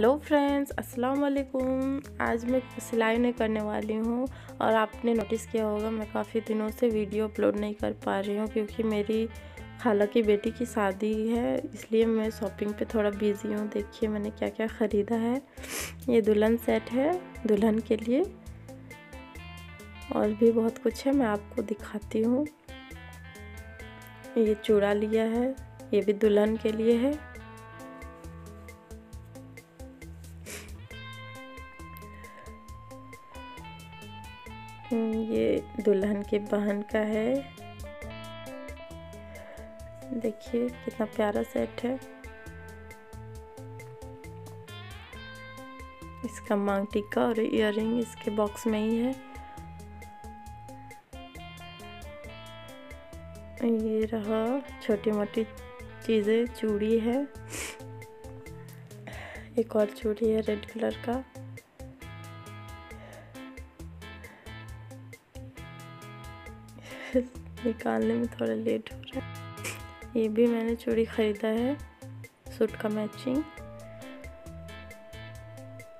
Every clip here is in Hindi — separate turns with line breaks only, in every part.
हेलो फ्रेंड्स अस्सलाम वालेकुम आज मैं सिलाई नहीं करने वाली हूँ और आपने नोटिस किया होगा, मैं काफ़ी दिनों से वीडियो अपलोड नहीं कर पा रही हूँ क्योंकि मेरी खाला की बेटी की शादी है, इसलिए मैं शॉपिंग पे थोड़ा बिज़ी हूँ। देखिए मैंने क्या क्या ख़रीदा है। ये दुल्हन सेट है, दुल्हन के लिए और भी बहुत कुछ है, मैं आपको दिखाती हूँ। ये चूड़ा लिया है, ये भी दुल्हन के लिए है। ये दुल्हन के बहन का है। देखिए, कितना प्यारा सेट है। इसका मांग टिक्का और इयर इसके बॉक्स में ही है। ये रहा छोटी मोटी चीज़ें, चूड़ी है। एक और चूड़ी है रेड कलर का। निकालने में थोड़ा लेट हो रहा है। ये भी मैंने चूड़ी ख़रीदा है, सूट का मैचिंग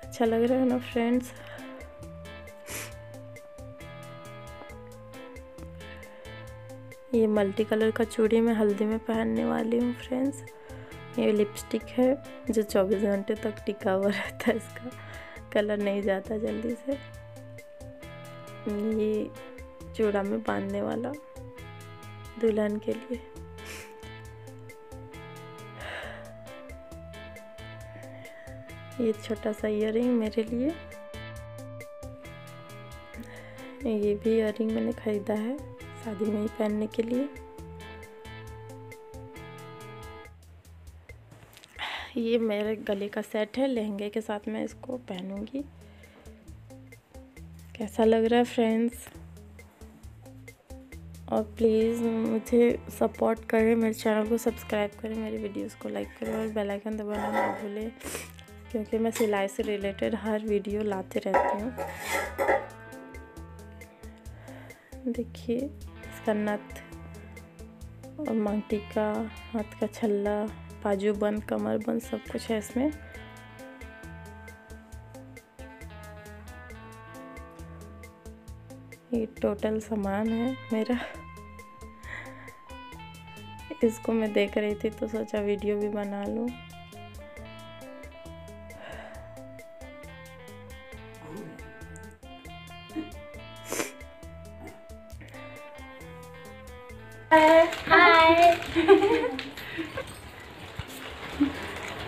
अच्छा लग रहा है ना फ्रेंड्स ये मल्टी कलर का चूड़ी मैं हल्दी में पहनने वाली हूँ फ्रेंड्स ये लिपस्टिक है, जो 24 घंटे तक टिका हुआ रहता है, इसका। कलर नहीं जाता जल्दी से। ये चूड़ा में बांधने वाला दुल्हन के लिए। ये छोटा सा इयर मेरे लिए। ये भी इयर मैंने ख़रीदा है शादी में ही पहनने के लिए। ये मेरे गले का सेट है, लहंगे के साथ मैं इसको पहनूँगी। कैसा लग रहा है फ्रेंड्स और प्लीज़ मुझे सपोर्ट करें, मेरे चैनल को सब्सक्राइब करें, मेरी वीडियोस को लाइक करें और बेल आइकन दबाना ना भूलें, क्योंकि मैं सिलाई से रिलेटेड हर वीडियो लाते रहती हूँ। देखिए, इसका नथ और मंगटी का हाथ का छल्ला, बाजू बंद, कमर बंद, सब कुछ है इसमें। ये टोटल सामान है मेरा। इसको मैं देख रही थी तो सोचा वीडियो भी बना लूँ।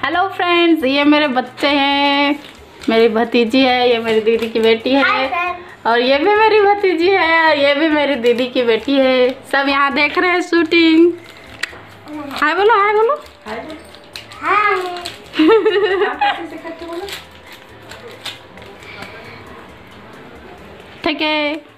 हेलो फ्रेंड्स ये मेरे बच्चे हैं। मेरी भतीजी है ये मेरी दीदी की बेटी है। और ये भी मेरी भतीजी है ये भी मेरी दीदी की बेटी है। सब यहाँ देख रहे हैं शूटिंग हाय बोलो हाय बोलो। हाय ठीक है।